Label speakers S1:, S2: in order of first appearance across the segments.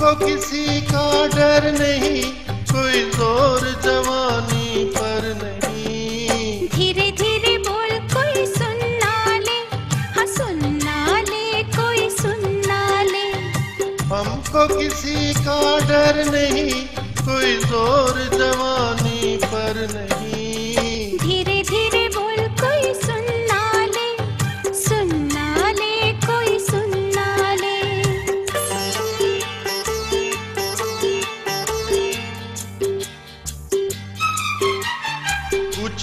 S1: किसी का डर नहीं कोई ज़ोर जवानी पर नहीं।
S2: धीरे धीरे बोल कोई सुनना ले। हाँ सुनना ले कोई सुनना ले।
S1: हमको किसी का डर नहीं कोई ज़ोर जवानी पर नहीं।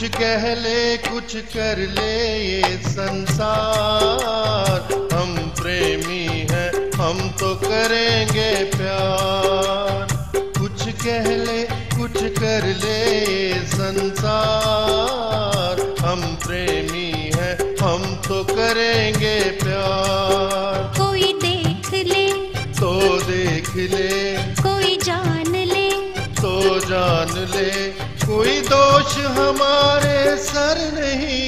S1: कुछ कह ले कुछ कर ले ये संसार। हम प्रेमी हैं हम तो करेंगे प्यार। कुछ कह ले कुछ कर ले ये संसार। हम प्रेमी हैं हम तो करेंगे प्यार।
S2: कोई देख ले।
S1: तो देख ले।
S2: कोई जान ले।
S1: तो जान ले। कोई दोष हमारे सर नहीं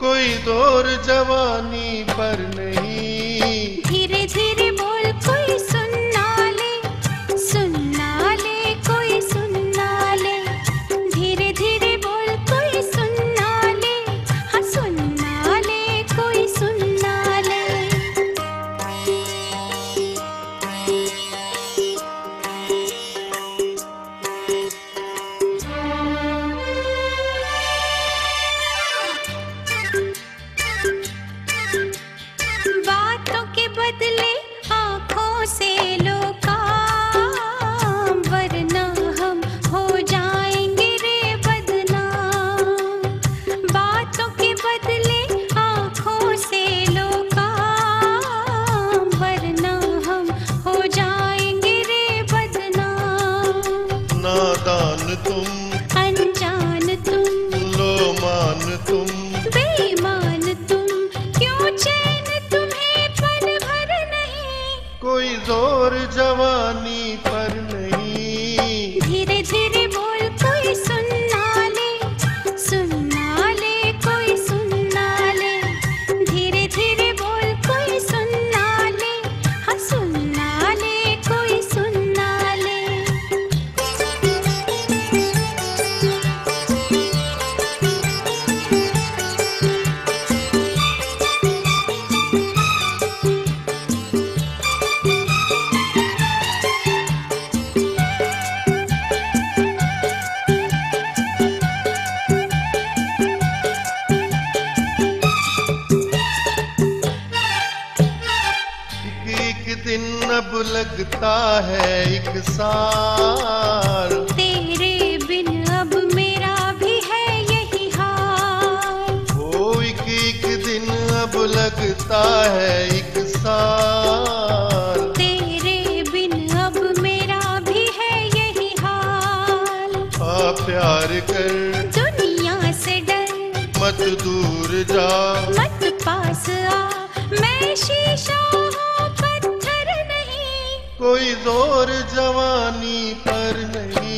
S1: कोई दौर जवानी पर नहीं। नादान तुम।
S2: अनजान तुम।
S1: लो मान तुम।
S2: बेईमान तुम। क्यों चैन तुम्हें पल भर नहीं?
S1: कोई ज़ोर जवानी दिन अब लगता है एक साल
S2: तेरे बिन अब मेरा भी है यही हाल।
S1: वो एक एक दिन अब लगता है एक साल
S2: तेरे बिन अब मेरा भी है यही हाल।
S1: आ प्यार कर।
S2: दुनिया से डर।
S1: मत दूर जा।
S2: मत पास आ। मैं शीशा हूँ
S1: कोई ज़ोर जवानी पर नहीं।